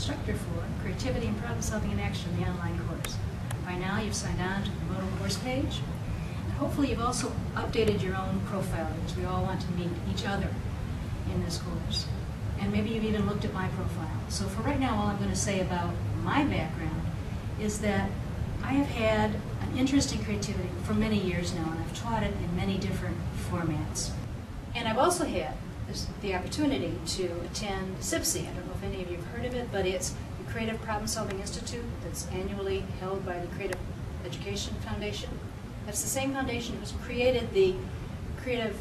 instructor for Creativity and Problem Solving in Action, the online course. By now, you've signed on to the Moodle course page. And hopefully, you've also updated your own profile because we all want to meet each other in this course. And maybe you've even looked at my profile. So for right now, all I'm going to say about my background is that I have had an interest in creativity for many years now, and I've taught it in many different formats. And I've also had the opportunity to attend CPSI. I don't know if any of you have heard of it, but it's the Creative Problem Solving Institute that's annually held by the Creative Education Foundation. That's the same foundation who's created the Creative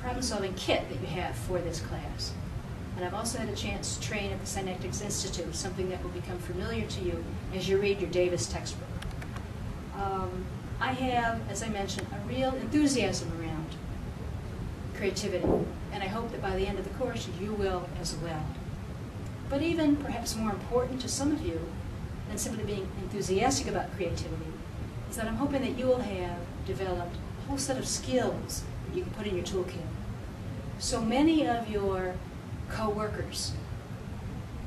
Problem Solving Kit that you have for this class. And I've also had a chance to train at the Synectics Institute, something that will become familiar to you as you read your Davis textbook. Um, I have, as I mentioned, a real enthusiasm around creativity, and I hope that by the end of the course you will as well. But even perhaps more important to some of you than simply being enthusiastic about creativity is that I'm hoping that you will have developed a whole set of skills that you can put in your toolkit. So many of your co-workers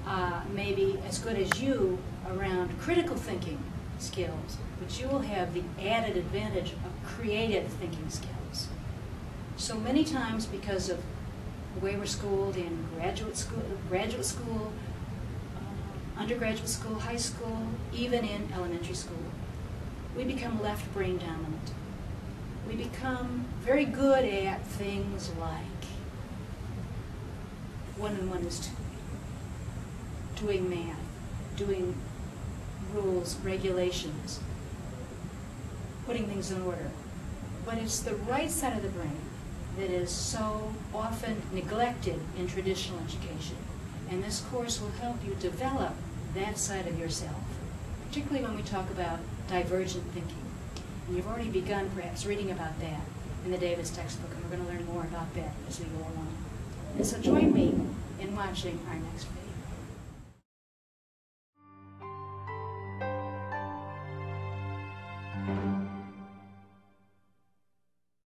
uh, may be as good as you around critical thinking skills, but you will have the added advantage of creative thinking skills. So many times because of the way we're schooled in graduate school, graduate school, uh, undergraduate school, high school, even in elementary school, we become left brain dominant. We become very good at things like one and one is two, doing math, doing rules, regulations, putting things in order. But it's the right side of the brain that is so often neglected in traditional education. And this course will help you develop that side of yourself, particularly when we talk about divergent thinking. And you've already begun perhaps reading about that in the Davis textbook, and we're going to learn more about that as we go along. And so join me in watching our next video.